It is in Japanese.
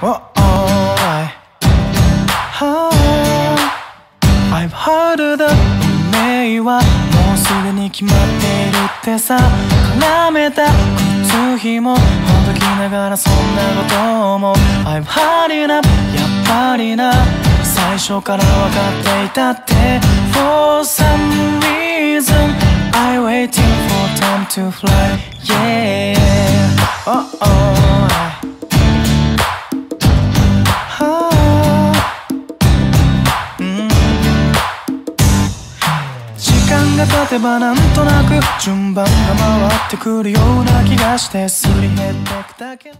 Oh, alright. I've heard that 運命はもうすでに決まっているってさ絡めた靴ひもほどきながらそんなことも I've had enough やっぱりな最初から分かっていたって For some reason I waiting for time to fly Yeah Oh oh が立てばなんとなく順番が回ってくるような気がしてすり減ってくだけ。